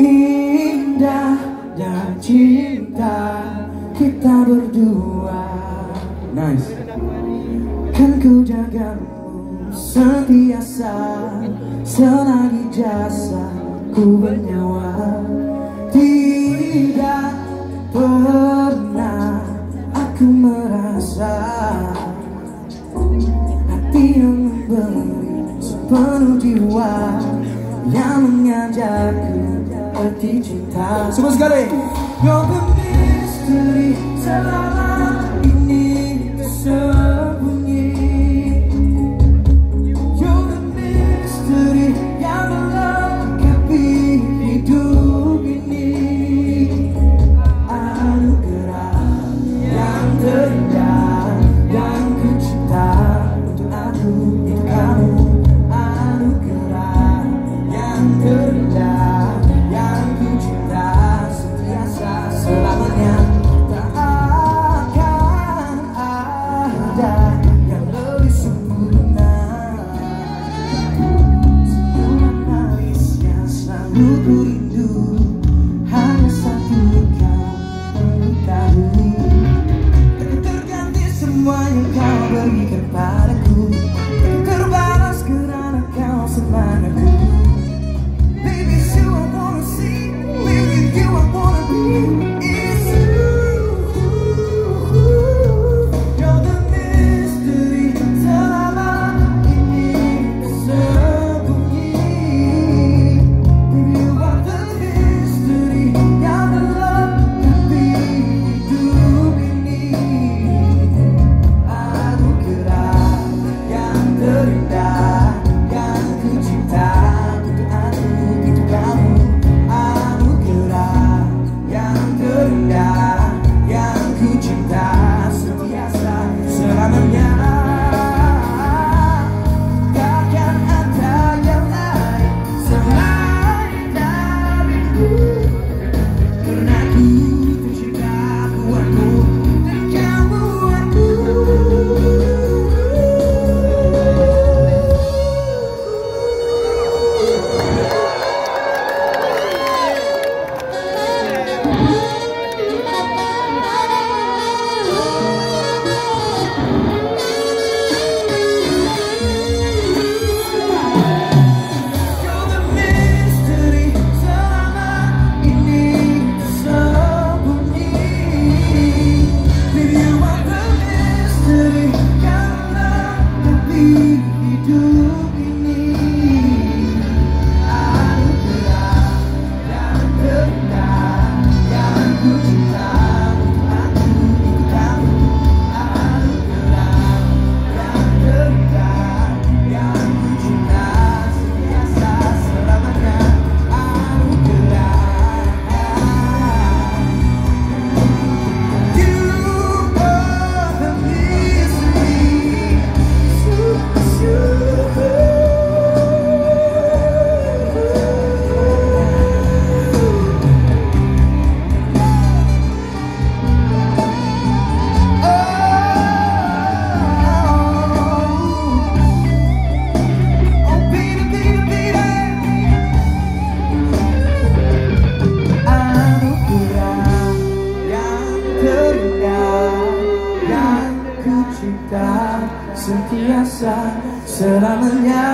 Indah cinta kita berdua. Nice. Kan ku jagamu sentiasa Selagi jasa ku bernyawa. Tidak pernah aku merasa Hati yang membelah penuh jiwa yang mengajakku arti cinta. Semua sekali. Kau bermisteri selalu. akan sentiasa selamanya.